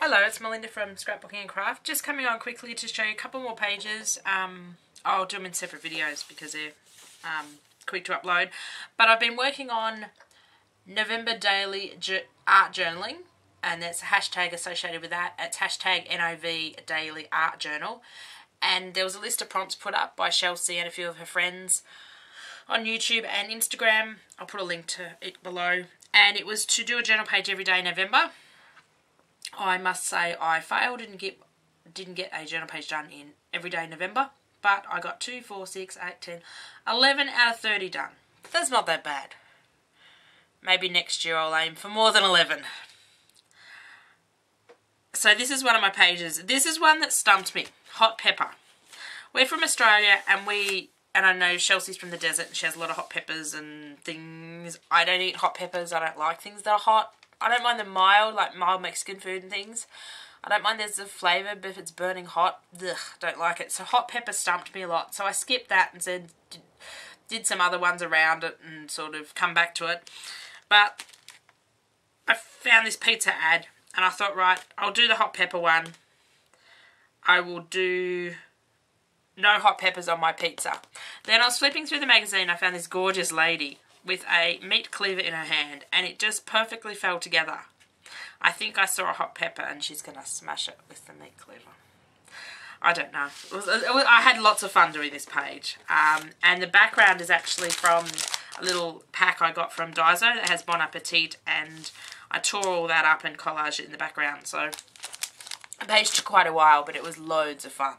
Hello, it's Melinda from Scrapbooking and Craft. Just coming on quickly to show you a couple more pages. Um, I'll do them in separate videos because they're um, quick to upload. But I've been working on November Daily Art Journaling and that's a hashtag associated with that. It's hashtag NOV Daily Art Journal. And there was a list of prompts put up by Chelsea and a few of her friends on YouTube and Instagram. I'll put a link to it below. And it was to do a journal page every day in November. I must say I failed and get didn't get a journal page done in everyday November, but I got 2, 4, 6, 8, 10, 11 out of 30 done. That's not that bad. Maybe next year I'll aim for more than 11. So this is one of my pages. This is one that stumped me. Hot pepper. We're from Australia and we, and I know Chelsea's from the desert and she has a lot of hot peppers and things. I don't eat hot peppers. I don't like things that are hot. I don't mind the mild, like mild Mexican food and things. I don't mind there's a flavour, but if it's burning hot, ugh, don't like it. So hot pepper stumped me a lot. So I skipped that and said, did some other ones around it and sort of come back to it. But I found this pizza ad and I thought, right, I'll do the hot pepper one. I will do no hot peppers on my pizza. Then I was flipping through the magazine, I found this gorgeous lady with a meat cleaver in her hand and it just perfectly fell together. I think I saw a hot pepper and she's going to smash it with the meat cleaver. I don't know. It was, it was, I had lots of fun doing this page. Um, and the background is actually from a little pack I got from Daiso that has Bon Appetit and I tore all that up and collaged it in the background. So I page took quite a while but it was loads of fun.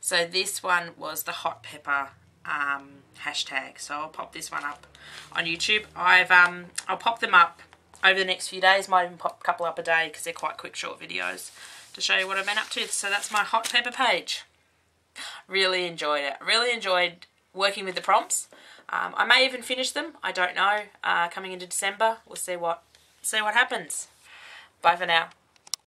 So this one was the hot pepper um, hashtag. So I'll pop this one up on YouTube. I've um, I'll pop them up over the next few days. Might even pop a couple up a day because they're quite quick short videos to show you what I've been up to. So that's my hot pepper page. Really enjoyed it. Really enjoyed working with the prompts. Um, I may even finish them. I don't know. Uh, coming into December, we'll see what see what happens. Bye for now.